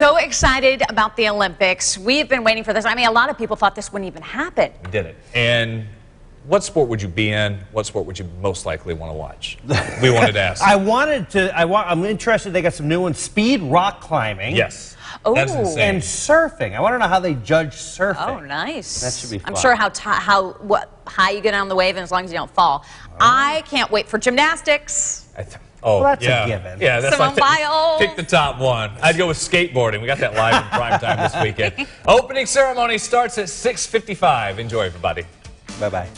So excited about the Olympics. We've been waiting for this. I mean, a lot of people thought this wouldn't even happen. We did it. And what sport would you be in? What sport would you most likely want to watch? We wanted to ask. I wanted to. I want. I'm interested. They got some new ones: speed, rock climbing. yes. Oh. That's insane. And surfing. I want to know how they judge surfing. Oh, nice. That should be fun. I'm sure how ti how what high you get on the wave, and as long as you don't fall. Oh. I can't wait for gymnastics. I th- oh, Well, that's a yeah. given. Yeah, that's Simone like Biles. Pick the top one. I'd go with skateboarding. We got that live in prime time this weekend. Opening ceremony starts at 6:55. Enjoy, everybody. Bye bye.